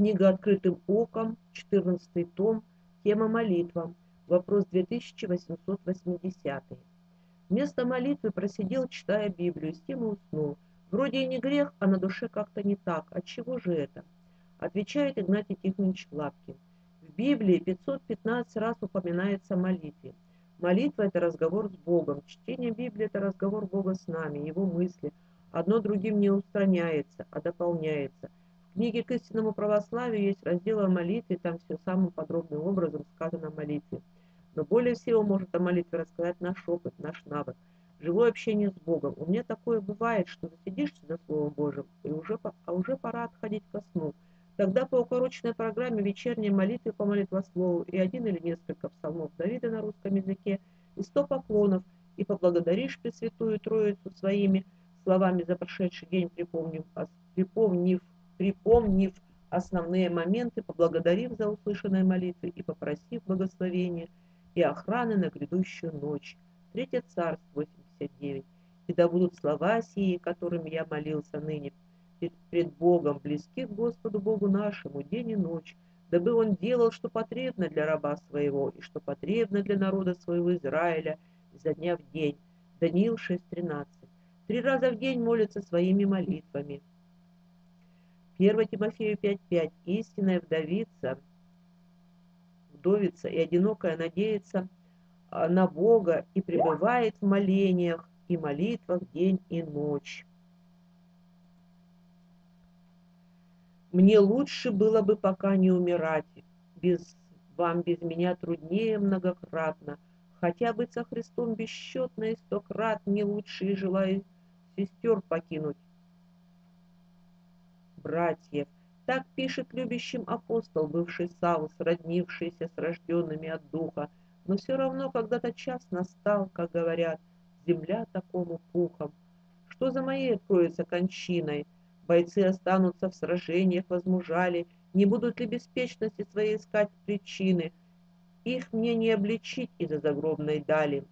Книга «Открытым оком», 14 том, тема «Молитва», вопрос 2880. Вместо молитвы просидел, читая Библию, с тем и уснул. Вроде и не грех, а на душе как-то не так. От чего же это? Отвечает Игнатий Тихонович Лапкин. В Библии 515 раз упоминается молитве. Молитва – это разговор с Богом. Чтение Библии – это разговор Бога с нами, Его мысли. Одно другим не устраняется, а дополняется. Книге «К истинному православию» есть раздел о молитве, там все самым подробным образом сказано о молитве. Но более всего может о молитве рассказать наш опыт, наш навык. Живое общение с Богом. У меня такое бывает, что засидишься за Словом Божьим, и уже, а уже пора отходить ко сну. Тогда по укороченной программе вечерней молитвы по молитвослову и один или несколько псалмов Давида на русском языке, и сто поклонов, и поблагодаришь Пресвятую Троицу своими словами за прошедший день, припомнив, припомнив, припомнив основные моменты, поблагодарив за услышанные молитвы и попросив благословения – и охраны на грядущую ночь. Третье царство, 89. И да будут слова сии, которыми я молился ныне пред Богом, близки к Господу Богу нашему день и ночь, дабы Он делал, что потребно для раба своего, и что потребно для народа своего Израиля изо дня в день. Даниил 6.13. Три раза в день молится своими молитвами. 1 Тимофею 5.5. Истинная вдовица – вдовица и одинокая надеется а, на Бога и пребывает в молениях и молитвах день и ночь. Мне лучше было бы пока не умирать, без вам без меня труднее многократно, хотя быть со Христом бесчетно и сто не лучше и желаю сестер покинуть. Братьев, так пишет любящим апостол, бывший Савус, роднившийся с рожденными от духа. Но все равно когда-то час настал, как говорят, земля такому пухом. Что за моей откроется кончиной? Бойцы останутся в сражениях, возмужали, не будут ли беспечности своей искать причины? Их мне не обличить из-за загробной дали.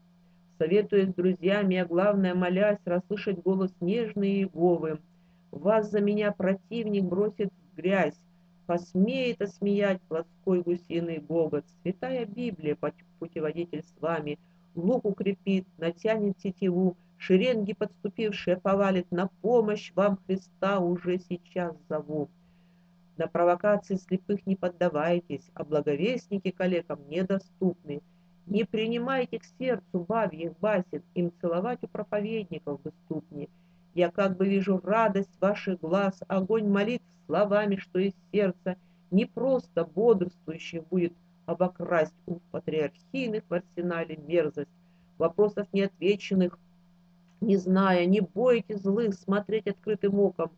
Советуясь с друзьями, а главное, молясь, расслышать голос нежный и Иеговы. Вас за меня противник бросит грязь, посмеет осмеять плоской гусиный гогот. Святая Библия, путеводитель с вами, лук укрепит, натянет тетиву, шеренги подступившие повалит, на помощь вам Христа уже сейчас зову. На провокации слепых не поддавайтесь, а благовестники коллегам недоступны. Не принимайте к сердцу бабьих басен, им целовать у проповедников доступнее. Я как бы вижу радость ваших глаз, огонь молитв словами, что из сердца не просто бодрствующих будет обокрасть у патриархийных в арсенале мерзость, вопросов неотвеченных, не зная, не бойтесь злых смотреть открытым оком.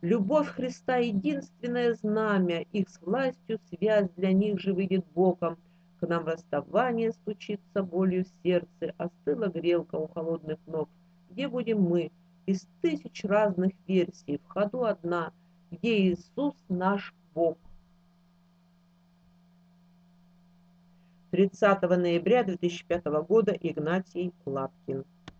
Любовь Христа — единственное знамя, их с властью связь для них же выйдет боком. К нам расставание стучится болью в сердце, остыла грелка у холодных ног — где будем мы? Из тысяч разных версий в ходу одна, где Иисус наш Бог. 30 ноября 2005 года Игнатий Лапкин.